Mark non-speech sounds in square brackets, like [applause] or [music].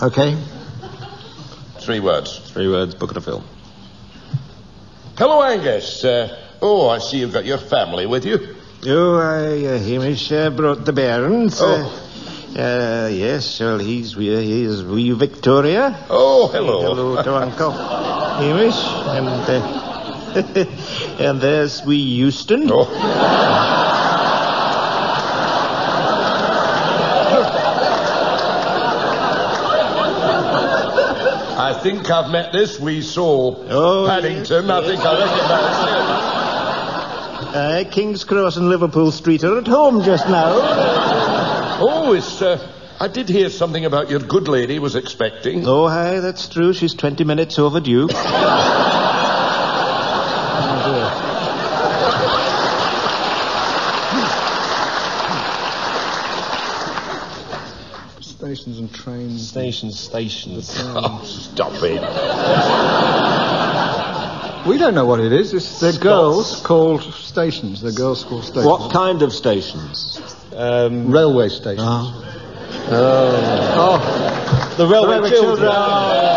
Okay. Three words. Three words, book and a film. Hello, Angus. Uh, oh, I see you've got your family with you. Oh, I, uh, Hamish uh, brought the bairns. Oh. Uh, uh, yes, well, he's with, he's with Victoria. Oh, hello. Hello to [laughs] Uncle Hamish. And, uh, [laughs] and there's wee Euston. Oh. I think I've met this wee soul. Oh, Paddington, I think I recognise Uh, King's Cross and Liverpool Street are at home just now. Oh, it's, uh, I did hear something about your good lady was expecting. Oh, hi, that's true. She's 20 minutes overdue. [laughs] Stations and trains. Stations, stations. [laughs] Oh, stop it. We don't know what it is. It's, they're girls called stations. They're girls called stations. What kind of stations? Um, Railway stations. Oh. Oh. the railway, Railway children. children.